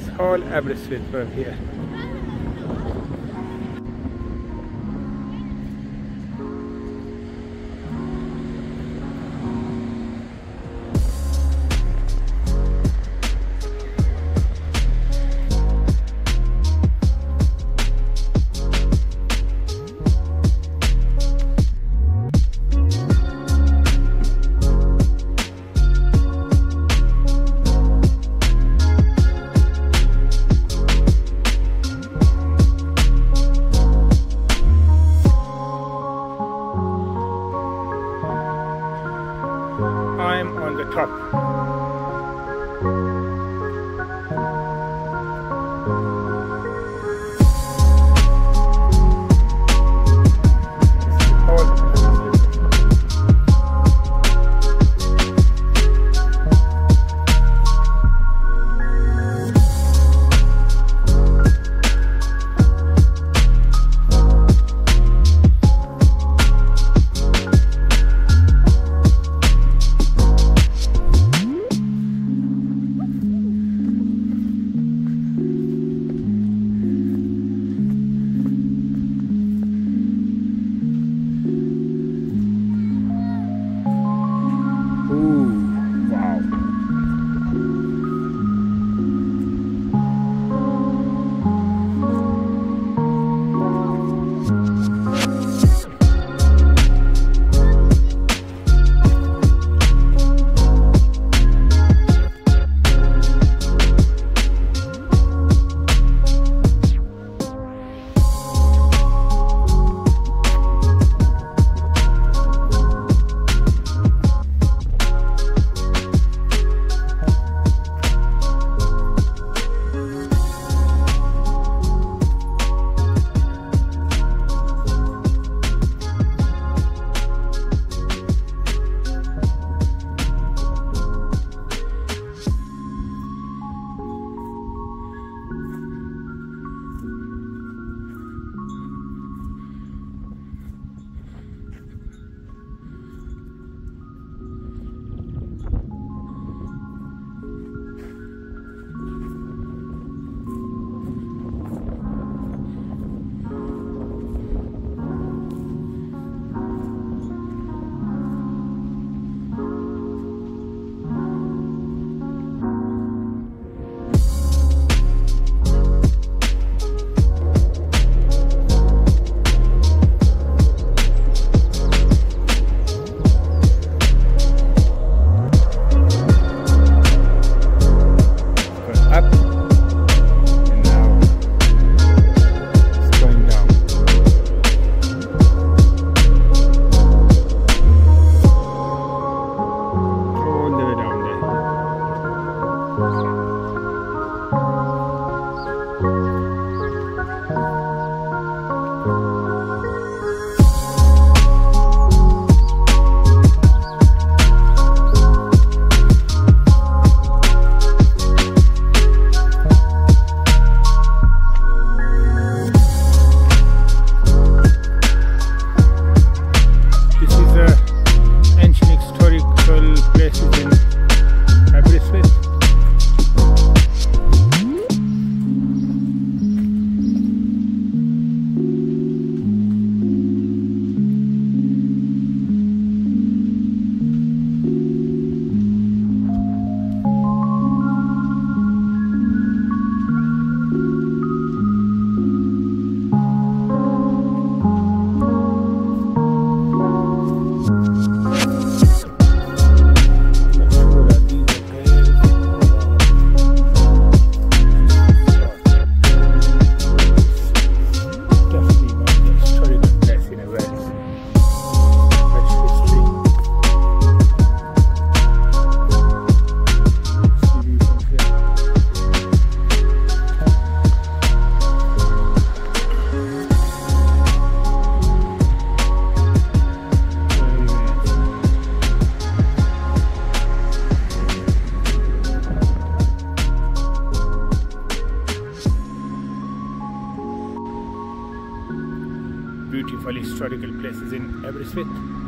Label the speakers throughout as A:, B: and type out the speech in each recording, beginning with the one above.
A: That's whole Aberystwyth from here. I'm on the top. there. Beautiful historical places in Aberystwyth. Beautiful.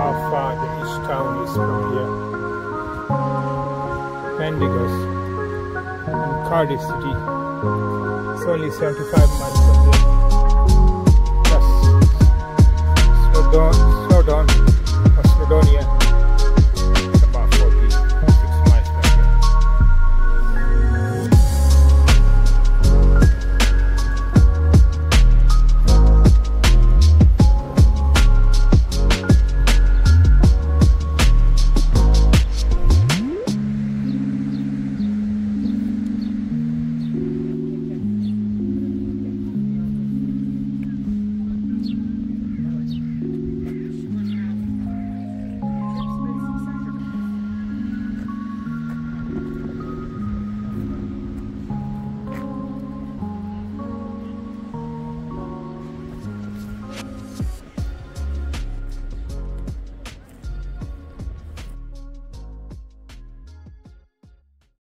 A: how far each town is from here. Pendigos and Cardiff City. It's only 75 miles from here. Yes. Swedon, Swedon, Macedonia.